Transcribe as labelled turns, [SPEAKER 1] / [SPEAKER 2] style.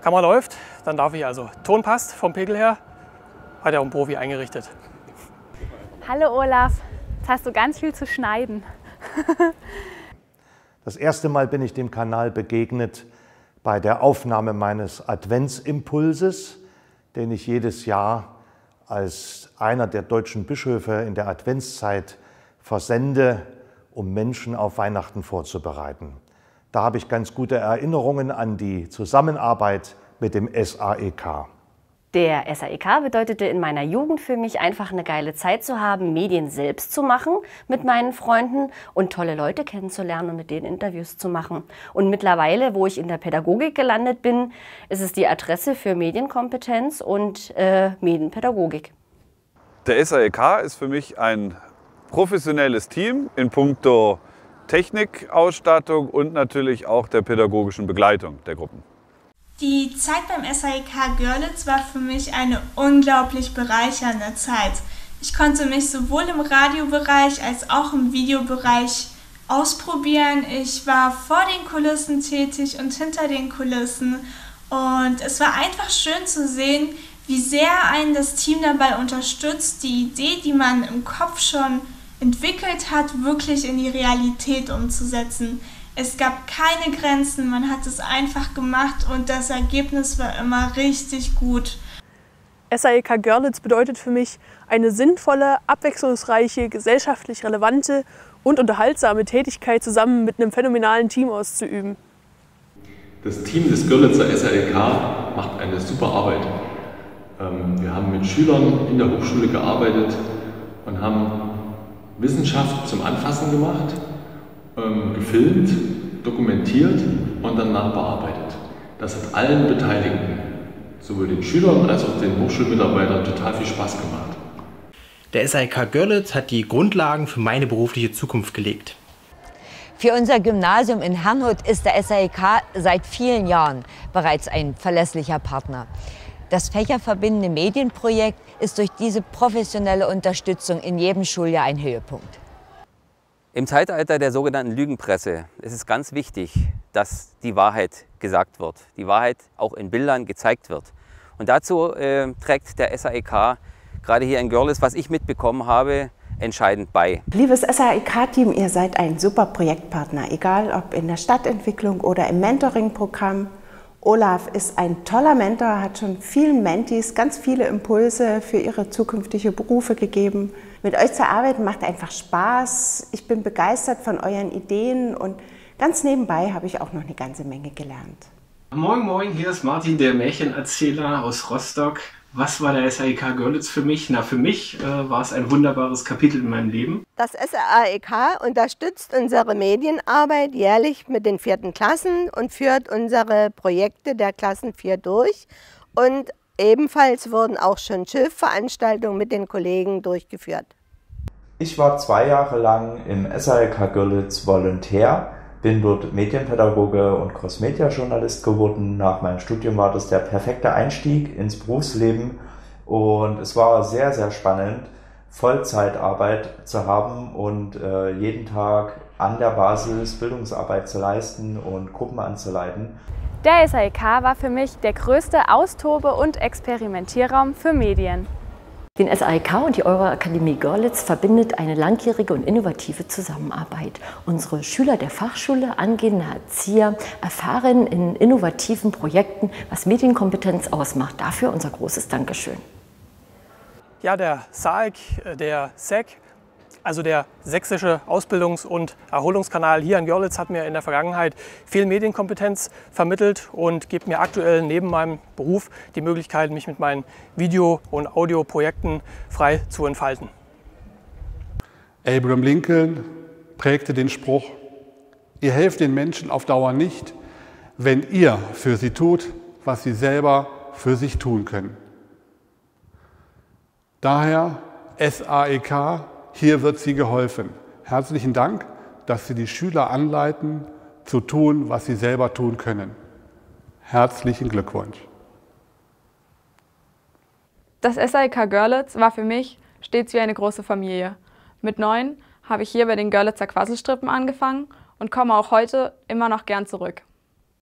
[SPEAKER 1] Kamera läuft, dann darf ich also. Ton passt vom Pegel her, hat er auch ein Profi eingerichtet.
[SPEAKER 2] Hallo Olaf, jetzt hast du ganz viel zu schneiden.
[SPEAKER 3] das erste Mal bin ich dem Kanal begegnet bei der Aufnahme meines Adventsimpulses, den ich jedes Jahr als einer der deutschen Bischöfe in der Adventszeit versende, um Menschen auf Weihnachten vorzubereiten. Da habe ich ganz gute Erinnerungen an die Zusammenarbeit mit dem SAEK.
[SPEAKER 4] Der SAEK bedeutete in meiner Jugend für mich einfach eine geile Zeit zu haben, Medien selbst zu machen mit meinen Freunden und tolle Leute kennenzulernen und mit denen Interviews zu machen. Und mittlerweile, wo ich in der Pädagogik gelandet bin, ist es die Adresse für Medienkompetenz und äh, Medienpädagogik.
[SPEAKER 5] Der SAEK ist für mich ein professionelles Team in puncto Technikausstattung und natürlich auch der pädagogischen Begleitung der Gruppen.
[SPEAKER 6] Die Zeit beim SAIK Görlitz war für mich eine unglaublich bereichernde Zeit. Ich konnte mich sowohl im Radiobereich als auch im Videobereich ausprobieren. Ich war vor den Kulissen tätig und hinter den Kulissen und es war einfach schön zu sehen, wie sehr einen das Team dabei unterstützt, die Idee, die man im Kopf schon entwickelt hat, wirklich in die Realität umzusetzen. Es gab keine Grenzen, man hat es einfach gemacht und das Ergebnis war immer richtig gut.
[SPEAKER 7] SAEK Görlitz bedeutet für mich eine sinnvolle, abwechslungsreiche, gesellschaftlich relevante und unterhaltsame Tätigkeit zusammen mit einem phänomenalen Team auszuüben.
[SPEAKER 8] Das Team des Görlitzer SAEK macht eine super Arbeit. Ähm, wir haben mit Schülern in der Hochschule gearbeitet und haben Wissenschaft zum Anfassen gemacht ähm, gefilmt, dokumentiert und dann nachbearbeitet. Das hat allen Beteiligten, sowohl den Schülern als auch den Hochschulmitarbeitern, total viel Spaß gemacht.
[SPEAKER 9] Der SAIK Görlitz hat die Grundlagen für meine berufliche Zukunft gelegt.
[SPEAKER 10] Für unser Gymnasium in Herrnhut ist der SAIK seit vielen Jahren bereits ein verlässlicher Partner. Das fächerverbindende Medienprojekt ist durch diese professionelle Unterstützung in jedem Schuljahr ein Höhepunkt.
[SPEAKER 11] Im Zeitalter der sogenannten Lügenpresse ist es ganz wichtig, dass die Wahrheit gesagt wird, die Wahrheit auch in Bildern gezeigt wird. Und dazu äh, trägt der SAEK gerade hier in Görlitz, was ich mitbekommen habe, entscheidend bei.
[SPEAKER 12] Liebes SAEK-Team, ihr seid ein super Projektpartner, egal ob in der Stadtentwicklung oder im Mentoring-Programm. Olaf ist ein toller Mentor, hat schon vielen Mentees ganz viele Impulse für ihre zukünftige Berufe gegeben. Mit euch zu arbeiten macht einfach Spaß. Ich bin begeistert von euren Ideen und ganz nebenbei habe ich auch noch eine ganze Menge gelernt.
[SPEAKER 13] Moin Moin, hier ist Martin, der Märchenerzähler aus Rostock. Was war der SAEK Görlitz für mich? Na, für mich äh, war es ein wunderbares Kapitel in meinem Leben.
[SPEAKER 14] Das SAEK unterstützt unsere Medienarbeit jährlich mit den vierten Klassen und führt unsere Projekte der Klassen 4 durch. Und ebenfalls wurden auch schon Schilfveranstaltungen mit den Kollegen durchgeführt.
[SPEAKER 15] Ich war zwei Jahre lang im SAEK Görlitz Volontär bin dort Medienpädagoge und Crossmedia-Journalist geworden. Nach meinem Studium war das der perfekte Einstieg ins Berufsleben und es war sehr, sehr spannend, Vollzeitarbeit zu haben und äh, jeden Tag an der Basis Bildungsarbeit zu leisten und Gruppen anzuleiten.
[SPEAKER 2] Der SAEK war für mich der größte Austobe- und Experimentierraum für Medien.
[SPEAKER 4] Den SAIK und die Euroakademie Görlitz verbindet eine langjährige und innovative Zusammenarbeit. Unsere Schüler der Fachschule, angehende Erzieher, erfahren in innovativen Projekten, was Medienkompetenz ausmacht. Dafür unser großes Dankeschön.
[SPEAKER 1] Ja, der SAIC, äh, der SEC also der sächsische Ausbildungs- und Erholungskanal hier in Görlitz hat mir in der Vergangenheit viel Medienkompetenz vermittelt und gibt mir aktuell neben meinem Beruf die Möglichkeit, mich mit meinen Video- und Audioprojekten frei zu entfalten.
[SPEAKER 16] Abraham Lincoln prägte den Spruch, ihr helft den Menschen auf Dauer nicht, wenn ihr für sie tut, was sie selber für sich tun können. Daher SAEK hier wird sie geholfen. Herzlichen Dank, dass Sie die Schüler anleiten, zu tun, was sie selber tun können. Herzlichen Glückwunsch.
[SPEAKER 17] Das SAIK Görlitz war für mich stets wie eine große Familie. Mit neun habe ich hier bei den Görlitzer Quasselstrippen angefangen und komme auch heute immer noch gern zurück.